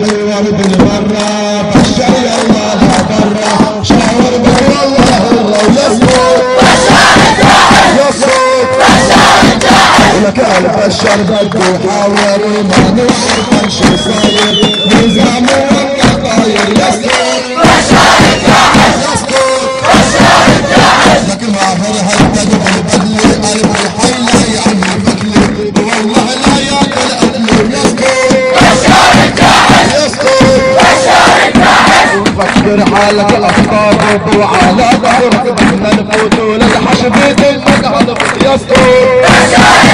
ورد المرة بشر شاور بر الله الشر بده حاور ما نعرف شو صاير نظام فكر حالك أصحابك وعلى ظهرك دايما فوتوا للحشبة تنبقى يا اسطورة